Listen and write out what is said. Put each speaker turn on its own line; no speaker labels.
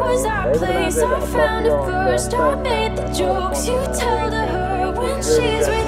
was our place. I found it first. I made the jokes you tell to her when she's with.